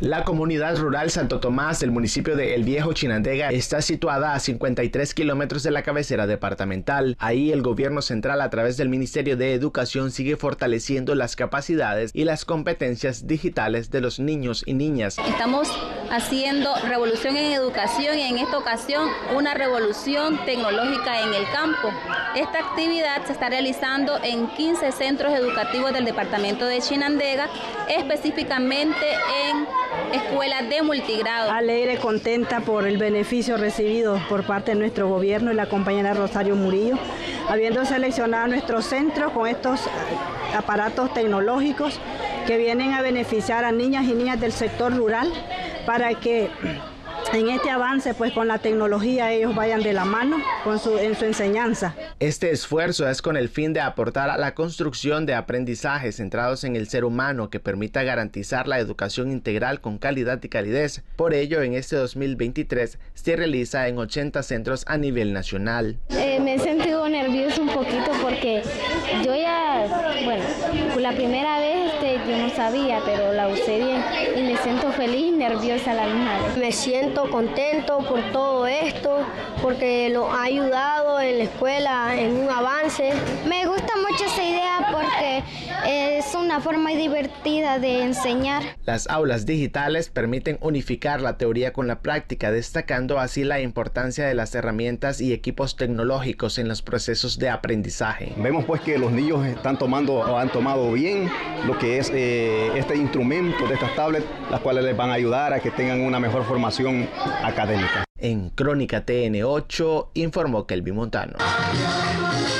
La comunidad rural Santo Tomás del municipio de El Viejo Chinandega está situada a 53 kilómetros de la cabecera departamental. Ahí el gobierno central a través del Ministerio de Educación sigue fortaleciendo las capacidades y las competencias digitales de los niños y niñas. Estamos haciendo revolución en educación y en esta ocasión una revolución tecnológica en el campo. Esta actividad se está realizando en 15 centros educativos del departamento de Chinandega, específicamente en escuela de multigrado. Alegre, contenta por el beneficio recibido por parte de nuestro gobierno y la compañera Rosario Murillo, habiendo seleccionado nuestro centro con estos aparatos tecnológicos que vienen a beneficiar a niñas y niñas del sector rural para que en este avance, pues con la tecnología ellos vayan de la mano con su, en su enseñanza. Este esfuerzo es con el fin de aportar a la construcción de aprendizajes centrados en el ser humano que permita garantizar la educación integral con calidad y calidez. Por ello, en este 2023 se realiza en 80 centros a nivel nacional. Eh, me he sentido nervioso un poquito porque yo ya, bueno, la primera vez este, yo no sabía, pero la usé bien y me siento feliz y nerviosa a la misma vez. Me siento contento por todo esto, porque lo ha ayudado en la escuela en un avance. Me gusta mucho esa idea porque es una forma divertida de enseñar. Las aulas digitales permiten unificar la teoría con la práctica, destacando así la importancia de las herramientas y equipos tecnológicos en los procesos de aprendizaje. Vemos pues que los niños están tomando o han tomado bien lo que es eh, este instrumento de estas tablets, las cuales les van a ayudar a que tengan una mejor formación académica. En Crónica TN8 informó Kelvin Montano.